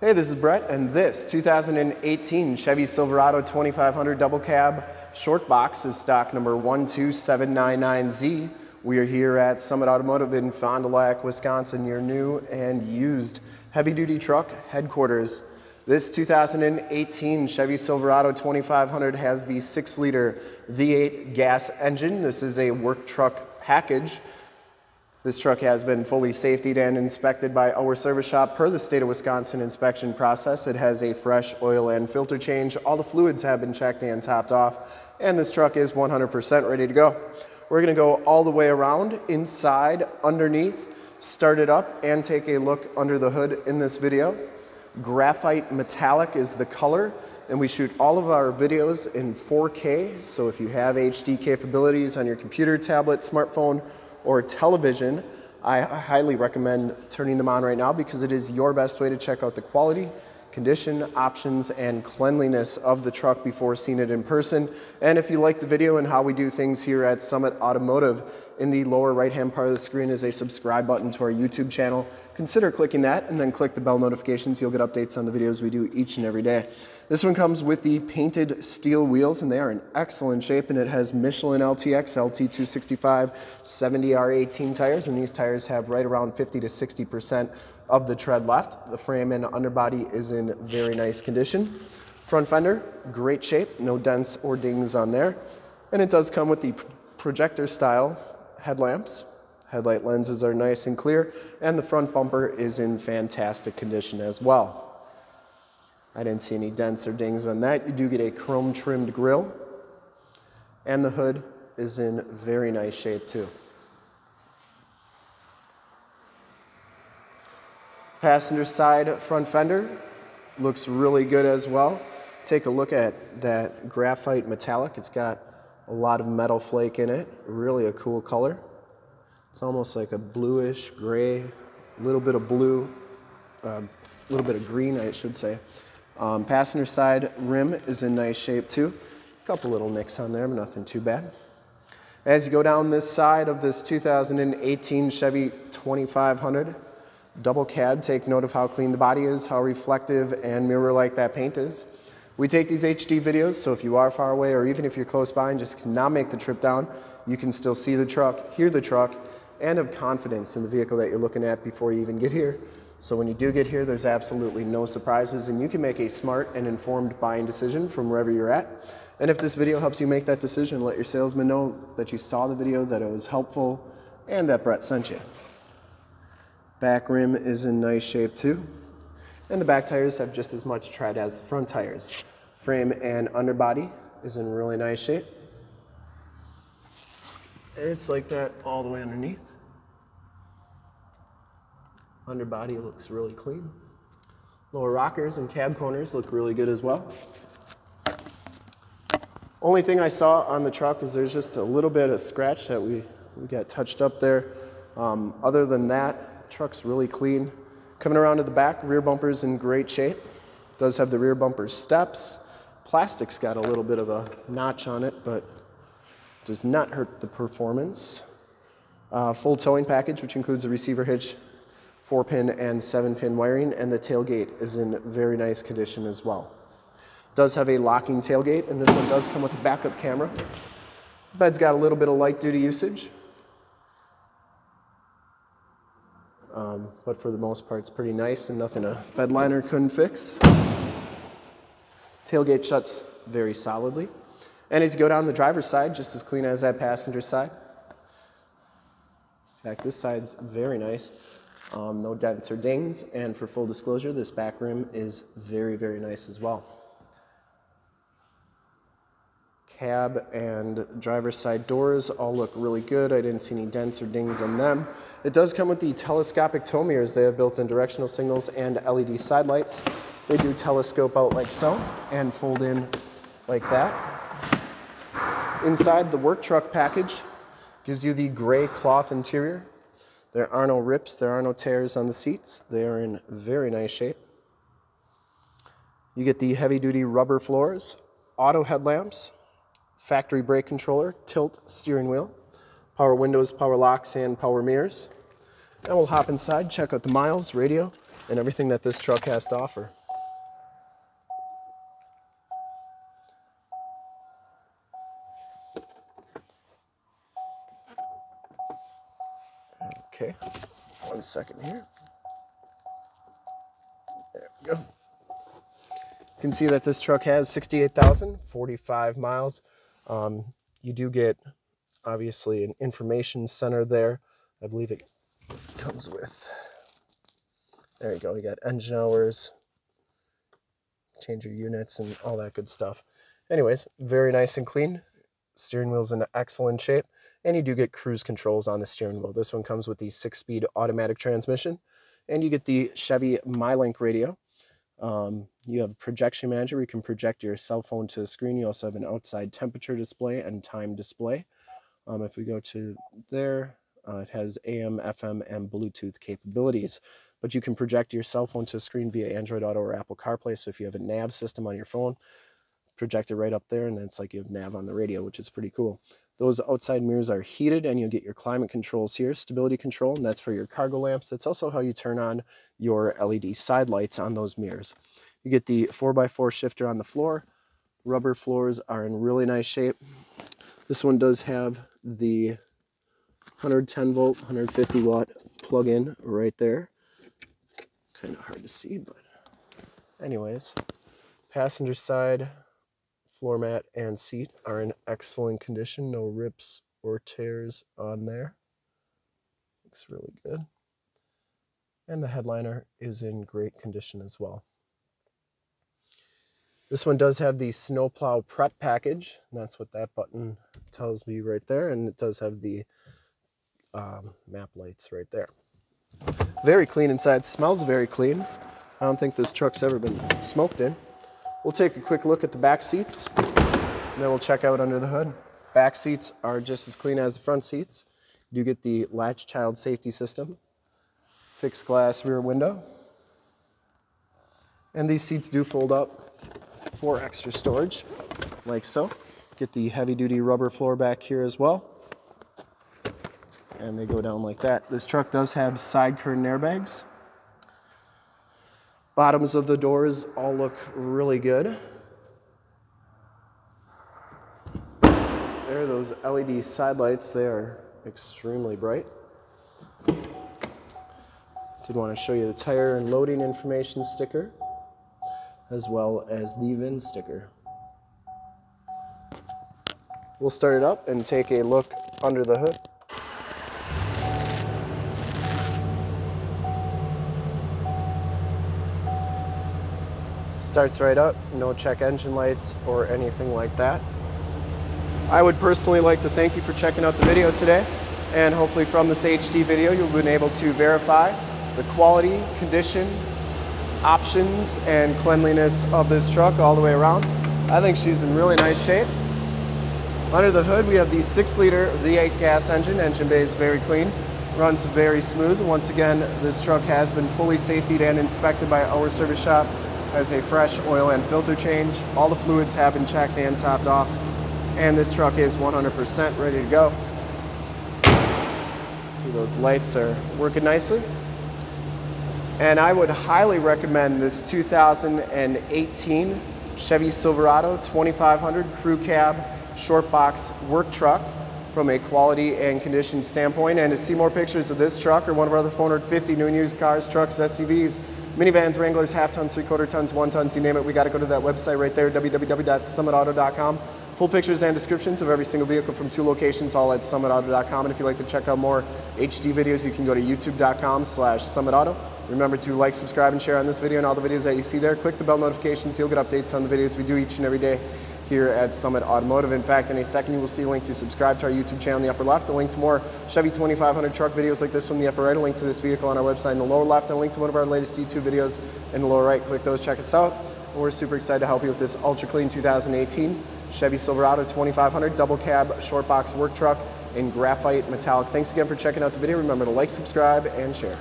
Hey, this is Brett, and this 2018 Chevy Silverado 2500 double cab short box is stock number 12799Z. We are here at Summit Automotive in Fond du Lac, Wisconsin, your new and used heavy duty truck headquarters. This 2018 Chevy Silverado 2500 has the 6 liter V8 gas engine. This is a work truck package. This truck has been fully safetied and inspected by our service shop per the state of Wisconsin inspection process. It has a fresh oil and filter change. All the fluids have been checked and topped off, and this truck is 100% ready to go. We're gonna go all the way around, inside, underneath, start it up, and take a look under the hood in this video. Graphite metallic is the color, and we shoot all of our videos in 4K, so if you have HD capabilities on your computer, tablet, smartphone, or television, I highly recommend turning them on right now because it is your best way to check out the quality, condition, options, and cleanliness of the truck before seeing it in person. And if you like the video and how we do things here at Summit Automotive, in the lower right-hand part of the screen is a subscribe button to our YouTube channel. Consider clicking that and then click the bell notifications. You'll get updates on the videos we do each and every day. This one comes with the painted steel wheels and they are in excellent shape and it has Michelin LTX LT265 70R18 tires and these tires have right around 50 to 60% of the tread left. The frame and underbody is in very nice condition. Front fender, great shape, no dents or dings on there. And it does come with the projector style headlamps. Headlight lenses are nice and clear, and the front bumper is in fantastic condition as well. I didn't see any dents or dings on that. You do get a chrome trimmed grille, and the hood is in very nice shape too. Passenger side front fender looks really good as well. Take a look at that graphite metallic. It's got a lot of metal flake in it, really a cool color. It's almost like a bluish gray, a little bit of blue, a uh, little bit of green, I should say. Um, passenger side rim is in nice shape too. A couple little nicks on there, but nothing too bad. As you go down this side of this 2018 Chevy 2500, double cab, take note of how clean the body is, how reflective and mirror-like that paint is. We take these HD videos, so if you are far away or even if you're close by and just cannot make the trip down, you can still see the truck, hear the truck, and have confidence in the vehicle that you're looking at before you even get here. So when you do get here, there's absolutely no surprises and you can make a smart and informed buying decision from wherever you're at. And if this video helps you make that decision, let your salesman know that you saw the video, that it was helpful, and that Brett sent you. Back rim is in nice shape too. And the back tires have just as much tread as the front tires. Frame and underbody is in really nice shape. It's like that all the way underneath. Underbody looks really clean. Lower rockers and cab corners look really good as well. Only thing I saw on the truck is there's just a little bit of scratch that we, we got touched up there. Um, other than that, Truck's really clean. Coming around to the back, rear bumper's in great shape. Does have the rear bumper steps. Plastic's got a little bit of a notch on it, but does not hurt the performance. Uh, full towing package, which includes a receiver hitch, four pin and seven pin wiring, and the tailgate is in very nice condition as well. Does have a locking tailgate, and this one does come with a backup camera. Bed's got a little bit of light duty usage, Um, but for the most part, it's pretty nice and nothing a bed liner couldn't fix. Tailgate shuts very solidly. And as you go down the driver's side, just as clean as that passenger side. In fact, this side's very nice. Um, no dents or dings. And for full disclosure, this back rim is very, very nice as well cab and driver's side doors all look really good. I didn't see any dents or dings on them. It does come with the telescopic tow mirrors. They have built-in directional signals and LED side lights. They do telescope out like so and fold in like that. Inside the work truck package gives you the gray cloth interior. There are no rips, there are no tears on the seats. They are in very nice shape. You get the heavy duty rubber floors, auto headlamps, factory brake controller, tilt steering wheel, power windows, power locks, and power mirrors. Then we'll hop inside, check out the miles, radio, and everything that this truck has to offer. Okay, one second here. There we go. You can see that this truck has 68,045 miles. Um, you do get, obviously, an information center there. I believe it comes with. There you go. You got engine hours, change your units, and all that good stuff. Anyways, very nice and clean. Steering wheel's in excellent shape and you do get cruise controls on the steering wheel. This one comes with the six-speed automatic transmission, and you get the Chevy MyLink radio. Um, you have projection manager where you can project your cell phone to the screen. You also have an outside temperature display and time display. Um, if we go to there, uh, it has AM, FM, and Bluetooth capabilities. But you can project your cell phone to a screen via Android Auto or Apple CarPlay. So if you have a nav system on your phone, project it right up there, and then it's like you have nav on the radio, which is pretty cool. Those outside mirrors are heated and you'll get your climate controls here, stability control, and that's for your cargo lamps. That's also how you turn on your LED side lights on those mirrors. You get the 4x4 shifter on the floor. Rubber floors are in really nice shape. This one does have the 110 volt, 150 watt plug-in right there. Kind of hard to see, but anyways. Passenger side floor mat and seat are in excellent condition. No rips or tears on there. Looks really good. And the headliner is in great condition as well. This one does have the snowplow prep package. that's what that button tells me right there. And it does have the um, map lights right there. Very clean inside. Smells very clean. I don't think this truck's ever been smoked in. We'll take a quick look at the back seats, and then we'll check out under the hood. Back seats are just as clean as the front seats. You get the latch child safety system, fixed glass rear window, and these seats do fold up for extra storage, like so. Get the heavy duty rubber floor back here as well. And they go down like that. This truck does have side curtain airbags. Bottoms of the doors all look really good. There are those LED side lights. They are extremely bright. Did want to show you the tire and loading information sticker, as well as the VIN sticker. We'll start it up and take a look under the hood. Starts right up, no check engine lights or anything like that. I would personally like to thank you for checking out the video today and hopefully from this HD video you've been able to verify the quality, condition, options, and cleanliness of this truck all the way around. I think she's in really nice shape. Under the hood we have the 6 liter V8 gas engine. Engine bay is very clean, runs very smooth. Once again, this truck has been fully safetied and inspected by our service shop has a fresh oil and filter change. All the fluids have been checked and topped off. And this truck is 100% ready to go. See those lights are working nicely. And I would highly recommend this 2018 Chevy Silverado 2500 Crew Cab Short Box Work Truck from a quality and condition standpoint. And to see more pictures of this truck or one of our other 450 new and used cars, trucks, SUVs, minivans, Wranglers, half tons, three quarter tons, one tons, you name it, we got to go to that website right there, www.summitauto.com. Full pictures and descriptions of every single vehicle from two locations, all at summitauto.com. And if you'd like to check out more HD videos, you can go to youtube.com slash summitauto. Remember to like, subscribe, and share on this video and all the videos that you see there. Click the bell notifications, you'll get updates on the videos we do each and every day here at Summit Automotive. In fact, in a second you will see a link to subscribe to our YouTube channel in the upper left, a link to more Chevy 2500 truck videos like this one in the upper right, a link to this vehicle on our website in the lower left, and a link to one of our latest YouTube videos in the lower right. Click those, check us out. We're super excited to help you with this ultra clean 2018 Chevy Silverado 2500 double cab short box work truck in graphite metallic. Thanks again for checking out the video. Remember to like, subscribe, and share.